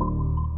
you